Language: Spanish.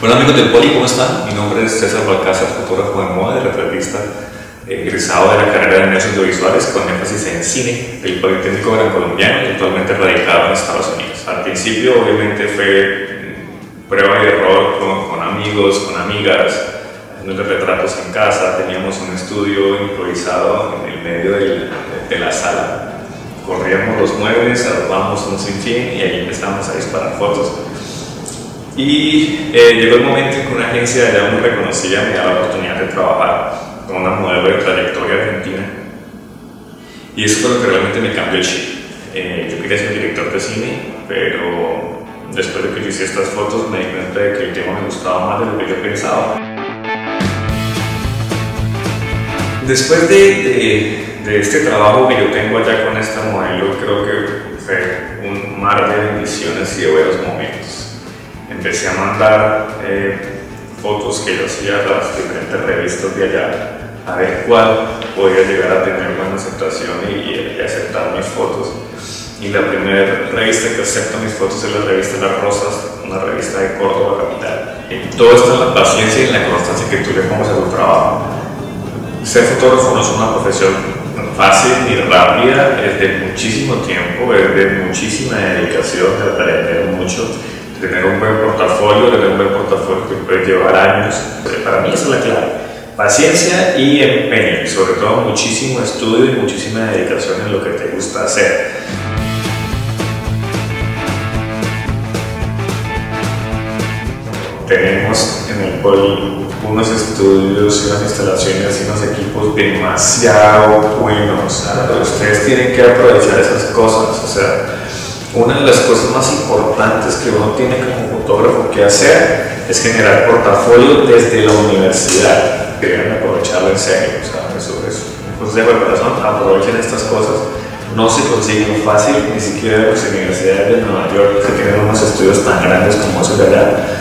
Hola amigos del Poli, ¿cómo están? Mi nombre es César Balcázar, fotógrafo de moda y retratista, egresado de la carrera de medios audiovisuales con énfasis en cine del Politécnico Gran Colombiano y actualmente radicado en Estados Unidos. Al principio obviamente fue prueba y error con, con amigos, con amigas, haciendo retratos en casa, teníamos un estudio improvisado en el medio del, de la sala corríamos los muebles, arrobamos un sinfín y ahí empezamos a disparar fotos. Y eh, llegó el momento en que una agencia ya muy reconocida me da la oportunidad de trabajar con una modelo de trayectoria argentina. Y eso fue lo que realmente me cambió el chip. Eh, yo quería ser director de cine, pero después de que yo hice estas fotos me di cuenta de que el tema me gustaba más de lo que yo pensaba. Después de de este trabajo que yo tengo allá con esta modelo, creo que fue un mar de bendiciones y de buenos momentos. Empecé a mandar eh, fotos que yo hacía a las diferentes revistas de allá, a ver cuál podía llegar a tener buena aceptación y, aceptar mis fotos. Y la primera revista que acepta mis fotos es la revista Las Rosas, una revista de Córdoba Capital. Y todo esto es la paciencia y la constancia que tú le pongas a tu trabajo. Ser fotógrafo no es una profesión fácil ni rápida, es de muchísimo tiempo, es de muchísima dedicación, de aprender mucho, tener un buen portafolio, tener un buen portafolio que puede llevar años. Para mí esa es la clave. Paciencia y empeño, y sobre todo muchísimo estudio y muchísima dedicación en lo que te gusta hacer. Tenemos en el poli unos estudios y unas instalaciones y unos equipos demasiado buenos. ustedes tienen que aprovechar esas cosas. O sea, una de las cosas más importantes que uno tiene como fotógrafo que hacer es generar portafolio desde la universidad. Deben aprovecharlo en serio. O sea, eso es consejo de corazón. Aprovechen estas cosas. No se consiguen fácil, ni siquiera en las universidades de Nueva York que tienen unos estudios tan grandes como esos de allá